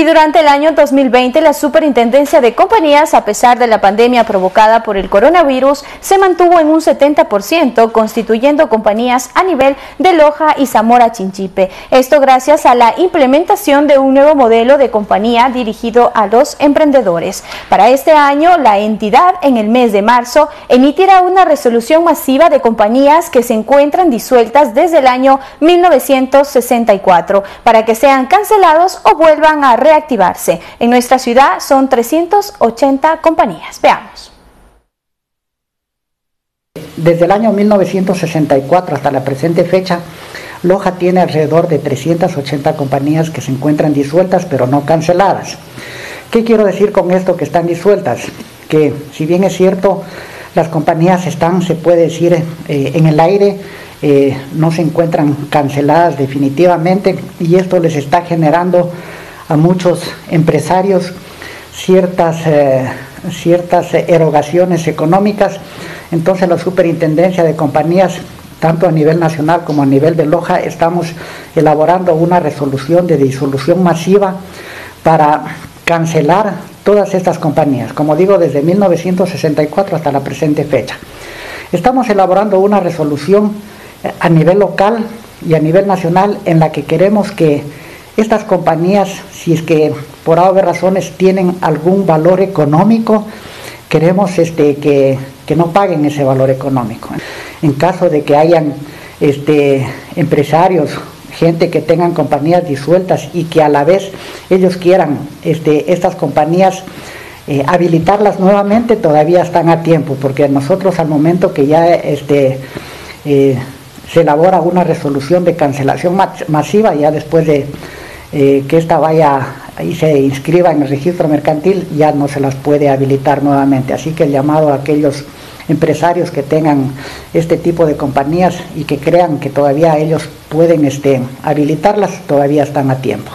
Y durante el año 2020, la Superintendencia de Compañías, a pesar de la pandemia provocada por el coronavirus, se mantuvo en un 70%, constituyendo compañías a nivel de Loja y Zamora Chinchipe. Esto gracias a la implementación de un nuevo modelo de compañía dirigido a los emprendedores. Para este año, la entidad en el mes de marzo emitirá una resolución masiva de compañías que se encuentran disueltas desde el año 1964 para que sean cancelados o vuelvan a reactivarse. En nuestra ciudad son 380 compañías. Veamos. Desde el año 1964 hasta la presente fecha, Loja tiene alrededor de 380 compañías que se encuentran disueltas pero no canceladas. ¿Qué quiero decir con esto que están disueltas? Que si bien es cierto, las compañías están, se puede decir, eh, en el aire, eh, no se encuentran canceladas definitivamente y esto les está generando a muchos empresarios ciertas, eh, ciertas erogaciones económicas. Entonces la superintendencia de compañías, tanto a nivel nacional como a nivel de Loja, estamos elaborando una resolución de disolución masiva para cancelar todas estas compañías, como digo, desde 1964 hasta la presente fecha. Estamos elaborando una resolución a nivel local y a nivel nacional en la que queremos que estas compañías, si es que por haber razones tienen algún valor económico, queremos este, que, no paguen ese valor económico. En caso de que hayan este, empresarios, gente que tengan compañías disueltas y que a la vez ellos quieran este, estas compañías eh, habilitarlas nuevamente, todavía están a tiempo, porque nosotros al momento que ya este, eh, se elabora una resolución de cancelación masiva, ya después de eh, que esta vaya y se inscriba en el registro mercantil, ya no se las puede habilitar nuevamente. Así que el llamado a aquellos empresarios que tengan este tipo de compañías y que crean que todavía ellos pueden este, habilitarlas, todavía están a tiempo.